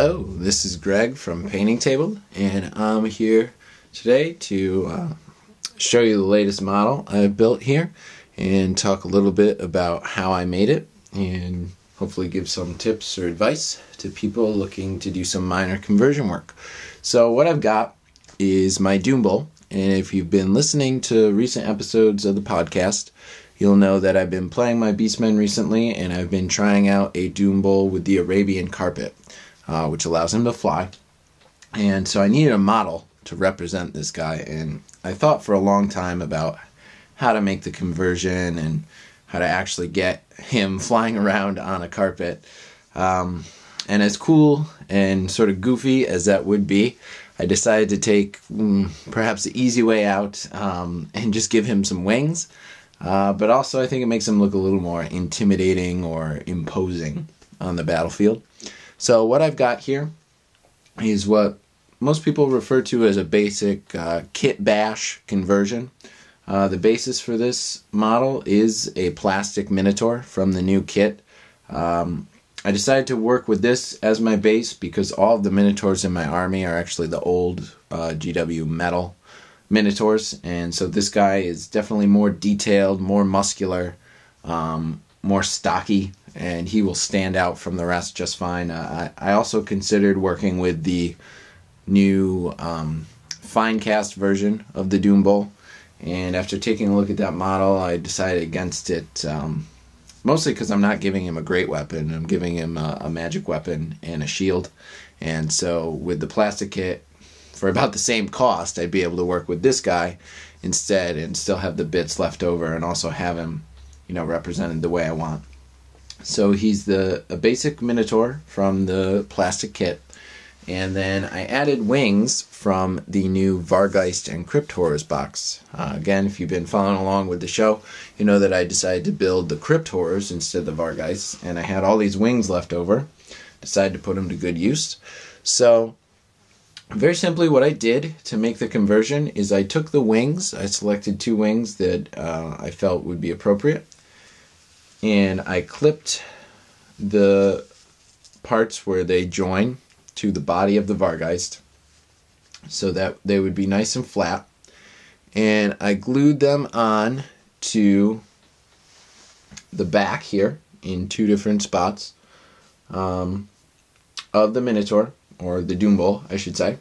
this is Greg from Painting Table, and I'm here today to uh, show you the latest model I built here and talk a little bit about how I made it and hopefully give some tips or advice to people looking to do some minor conversion work. So, what I've got is my Doombull, and if you've been listening to recent episodes of the podcast, you'll know that I've been playing my Beastmen recently and I've been trying out a Doombull with the Arabian carpet uh, which allows him to fly. And so I needed a model to represent this guy. And I thought for a long time about how to make the conversion and how to actually get him flying around on a carpet. Um, and as cool and sort of goofy as that would be, I decided to take mm, perhaps the easy way out um, and just give him some wings. Uh, but also, I think it makes him look a little more intimidating or imposing on the battlefield. So what I've got here is what most people refer to as a basic uh, kit bash conversion. Uh, the basis for this model is a plastic Minotaur from the new kit. Um, I decided to work with this as my base because all of the Minotaurs in my army are actually the old uh, GW metal Minotaurs, and so this guy is definitely more detailed, more muscular, um, more stocky, and he will stand out from the rest just fine. Uh, I, I also considered working with the new um, Finecast version of the Doombull, and after taking a look at that model, I decided against it. Um, mostly because I'm not giving him a great weapon. I'm giving him a, a, magic weapon and a shield. And so with the plastic kit, for about the same cost, I'd be able to work with this guy instead and still have the bits left over and also have him, you know, represented the way I want. So he's the a basic Minotaur from the plastic kit. And then I added wings from the new Vargheist and Crypt Horrors box. Uh, again, if you've been following along with the show, you know that I decided to build the Crypt Horrors instead of the Vargheists, and I had all these wings left over. Decided to put them to good use. So, very simply, what I did to make the conversion is I took the wings, I selected two wings that uh, I felt would be appropriate, and I clipped the parts where they join to the body of the Vargheist so that they would be nice and flat. And I glued them on to the back here in two different spots um, of the Minotaur, or the Doombull, I should say,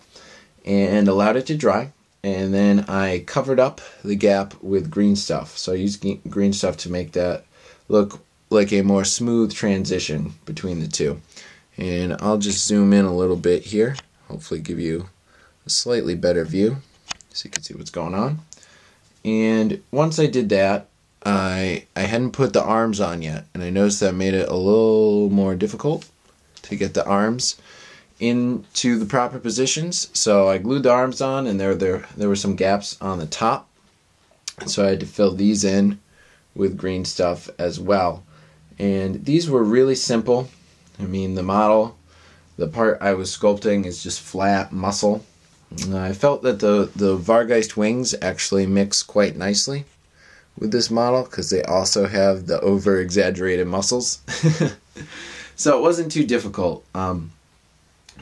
and allowed it to dry. And then I covered up the gap with green stuff. So I used green stuff to make that look like a more smooth transition between the two. And I'll just zoom in a little bit here, hopefully give you a slightly better view so you can see what's going on. And once I did that, I I hadn't put the arms on yet, and I noticed that made it a little more difficult to get the arms into the proper positions. So I glued the arms on, and there there there were some gaps on the top, so I had to fill these in with green stuff as well. And these were really simple. I mean, the model, the part I was sculpting is just flat muscle. I felt that the, the Vargheist wings actually mix quite nicely with this model because they also have the over exaggerated muscles. so it wasn't too difficult. Um,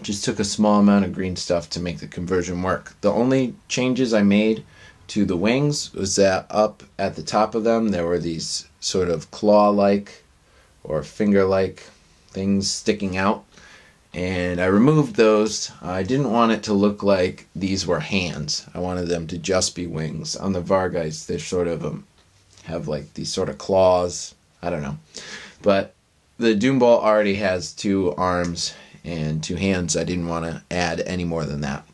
just took a small amount of green stuff to make the conversion work. The only changes I made to the wings was that up at the top of them there were these sort of claw like or finger like things sticking out. And I removed those. I didn't want it to look like these were hands. I wanted them to just be wings. On the Vargheist, they sort of um, have like these sort of claws. I don't know. But the Doombull already has two arms and two hands. I didn't want to add any more than that.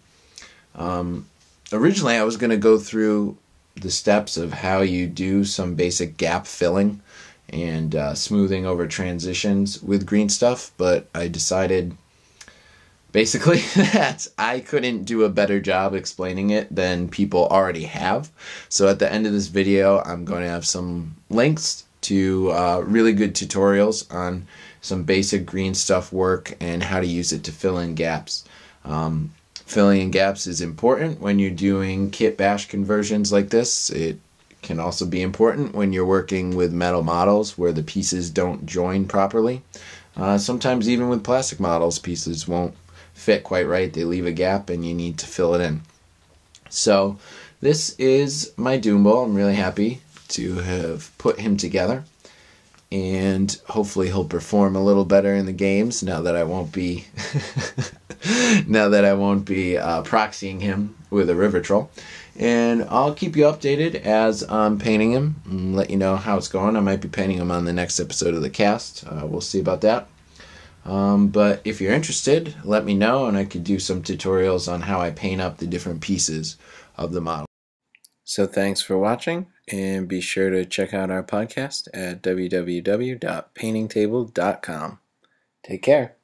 Um, originally I was going to go through the steps of how you do some basic gap filling and uh, smoothing over transitions with green stuff, but I decided basically that I couldn't do a better job explaining it than people already have. So at the end of this video, I'm going to have some links to uh, really good tutorials on some basic green stuff work and how to use it to fill in gaps. Um, filling in gaps is important when you're doing kit bash conversions like this. It can also be important when you're working with metal models where the pieces don't join properly. Uh, sometimes even with plastic models, pieces won't fit quite right. They leave a gap and you need to fill it in. So this is my Doombull. I'm really happy to have put him together. And hopefully he'll perform a little better in the games now that I won't be now that I won't be uh, proxying him with a river troll. And I'll keep you updated as I'm painting him and let you know how it's going. I might be painting him on the next episode of the cast. Uh, we'll see about that. Um, but if you're interested, let me know and I could do some tutorials on how I paint up the different pieces of the model. So thanks for watching and be sure to check out our podcast at www.paintingtable.com. Take care.